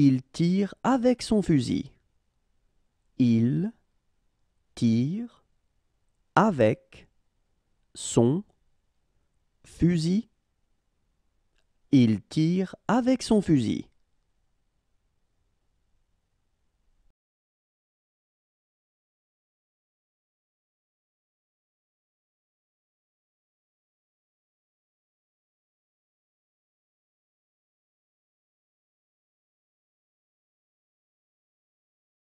Il tire avec son fusil. Il tire avec son fusil. Il tire avec son fusil.